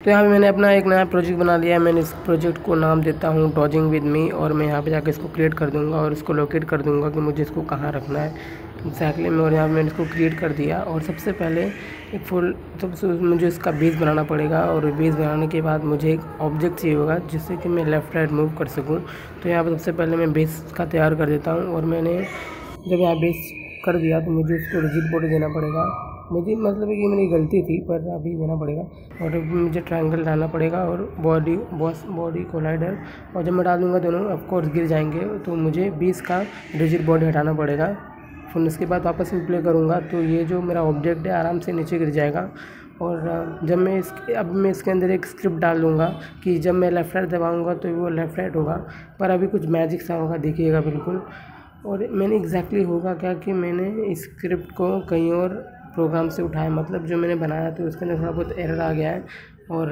तो यहाँ पे मैंने अपना एक नया प्रोजेक्ट बना लिया है। मैंने इस प्रोजेक्ट को नाम देता हूँ डॉजिंग विद मी और मैं यहाँ पे जाकर इसको क्रिएट कर दूँगा और इसको लोकेट कर दूँगा कि मुझे इसको कहाँ रखना है। एक्जैक्टली मैं और यहाँ मैंने इसको क्रिएट कर दिया और सबसे पहले एक फुल सबसे मुझे इसका बेस बनाना पड़ेगा और बेस बनाने के बाद मुझे एक ऑब्जेक्ट चाहिए होगा जिससे कि मैं लेफ़्ट राइट मूव कर सकूँ। तो यहाँ पर सबसे पहले मैं बेस का तैयार कर देता हूँ और मैंने जब यहाँ बेस कर दिया तो मुझे इसको रिजिट बॉडी देना पड़ेगा। मुझे मतलब ये मेरी गलती थी, पर अभी देना पड़ेगा। और मुझे ट्रायंगल डालना पड़ेगा और बॉडी बॉस बॉडी कोलाइडर और जब मैं डाल दूँगा दोनों ऑफकोर्स गिर जाएँगे। तो मुझे बीस का डिजिट बॉडी हटाना पड़ेगा। फिर उसके बाद वापस में प्ले करूँगा तो ये जो मेरा ऑब्जेक्ट है, आराम से नीचे गिर जाएगा। और जब मैं इस अब मैं इसके अंदर एक स्क्रिप्ट डाल दूँगा कि जब मैं लेफ़्ट राइट दबाऊँगा तो वो लेफ़्ट राइट होगा। पर अभी कुछ मैजिक सा होगा, देखिएगा बिल्कुल। और मैंने एग्जैक्टली exactly होगा क्या कि मैंने इस स्क्रिप्ट को कहीं और प्रोग्राम से उठाया मतलब जो मैंने बनाया तो उसके अंदर थोड़ा बहुत एरर आ गया है। और,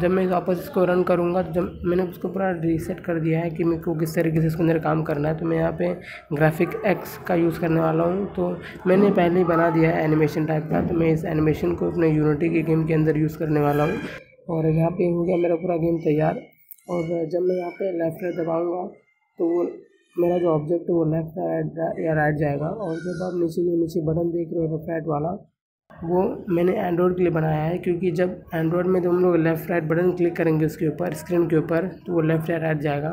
जब मैं वापस इसको रन करूँगा तो जब मैंने उसको पूरा रीसेट कर दिया है कि मेरे को किस तरीके से इसके अंदर काम करना है तो मैं यहाँ पे ग्राफिक एक्स का यूज़ करने वाला हूँ। तो मैंने पहले ही बना दिया है एनिमेशन टाइप का तो मैं इस एनिमेशन को अपने यूनिटी के गेम के अंदर यूज़ करने वाला हूँ। और यहाँ पर हो गया मेरा पूरा गेम तैयार। और जब मैं यहाँ पर लेफ़्ट दबाऊँगा तो वो मेरा जो ऑब्जेक्ट है वो लेफ़्ट या राइट जाएगा। और जब आप नीचे जो नीचे बटन देख रहे हो लेफ़्ट वाला, वो मैंने एंड्रॉयड के लिए बनाया है, क्योंकि जब एंड्रॉयड में तो हम लोग लेफ़्ट राइट बटन क्लिक करेंगे उसके ऊपर स्क्रीन के ऊपर तो वो लेफ़्ट या राइट जाएगा।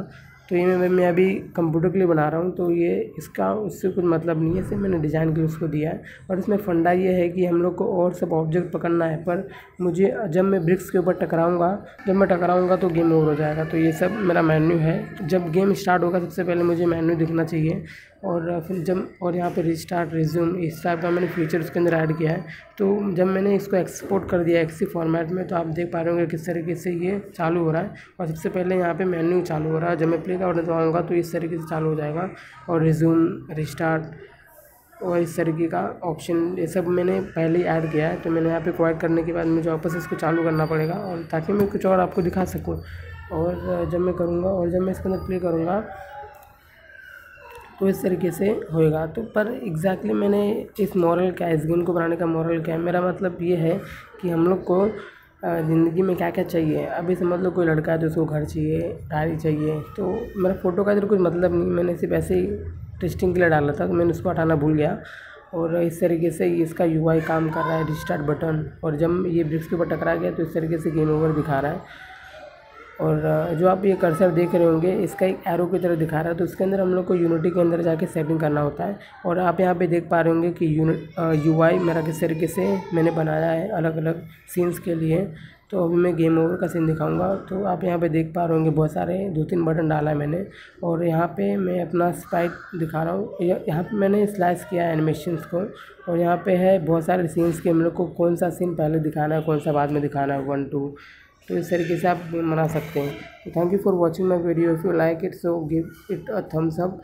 तो ये मैं मैं अभी कंप्यूटर के लिए बना रहा हूँ तो ये इसका उससे कुछ मतलब नहीं है, सिर्फ़ मैंने डिज़ाइन के लिए उसको दिया है। और इसमें फंडा ये है कि हम लोग को और सब ऑब्जेक्ट पकड़ना है, पर मुझे जब मैं ब्रिक्स के ऊपर टकराऊँगा, जब मैं टकराऊँगा तो गेम ओवर हो जाएगा। तो ये सब मेरा मेन्यू है। जब गेम स्टार्ट होगा, सबसे पहले मुझे मेन्यू दिखना चाहिए। और फिर जब, और यहाँ पे रिस्टार्ट रिज्यूम इस टाइप का मैंने फीचर उसके अंदर ऐड किया है। तो जब मैंने इसको एक्सपोर्ट कर दिया एक्सी फॉर्मेट में तो आप देख पा रहे होंगे किस तरीके से ये चालू हो रहा है। और सबसे पहले यहाँ पे मेन्यू चालू हो रहा है। जब मैं प्ले का ऑर्डर दबाऊँगा तो इस तरीके से चालू हो जाएगा। और रिज्यूम रिस्टार्ट और इस तरीके का ऑप्शन ये सब मैंने पहले ही ऐड किया है। तो मैंने यहाँ पे क्वाइट करने के बाद मुझे वापस इसको चालू करना पड़ेगा। और ताकि मैं कुछ और आपको दिखा सकूँ। और जब मैं करूँगा, और जब मैं इसके अंदर प्ले करूँगा तो इस तरीके से होएगा। तो पर एग्जैक्टली मैंने इस मॉरल क्या इस गेम को बनाने का मॉरल क्या है मेरा मतलब ये है कि हम लोग को ज़िंदगी में क्या क्या चाहिए। अभी समझ लो कोई लड़का है तो उसको घर चाहिए गाड़ी चाहिए। तो मेरा फ़ोटो का इधर कुछ मतलब नहीं, मैंने सिर्फ़ ऐसे ही टेस्टिंग के लिए डाला था तो मैंने उसको हटाना भूल गया। और इस तरीके से इसका यू काम कर रहा है रिस्टार्ट बटन और जब ये ब्रिक्स के ऊपर टकरा गया तो इस तरीके से गेम ओवर दिखा रहा है। और जो आप ये कर्सर देख रहे होंगे, इसका एक एरो की तरह दिखा रहा है। तो इसके अंदर हम लोग को यूनिटी के अंदर जाके सेटिंग करना होता है। और आप यहाँ पे देख पा रहे होंगे कि यूनिट यूआई मेरा किस तरीके से मैंने बनाया है अलग अलग सीन्स के लिए। तो अभी मैं गेम ओवर का सीन दिखाऊँगा। तो आप यहाँ पे देख पा रहे होंगे बहुत सारे दो तीन बटन डाला है मैंने। और यहाँ पे मैं अपना स्पाइक दिखा रहा हूँ। यहाँ पे मैंने स्लाइस किया है एनिमेशंस को। और यहाँ पे है बहुत सारे सीन्स के हम लोग को कौन सा सीन पहले दिखाना है, कौन सा बाद में दिखाना है। वन टू तो इस तरीके से आप मना सकते हैं। Thank you for watching my video if you like it so give it a thumbs up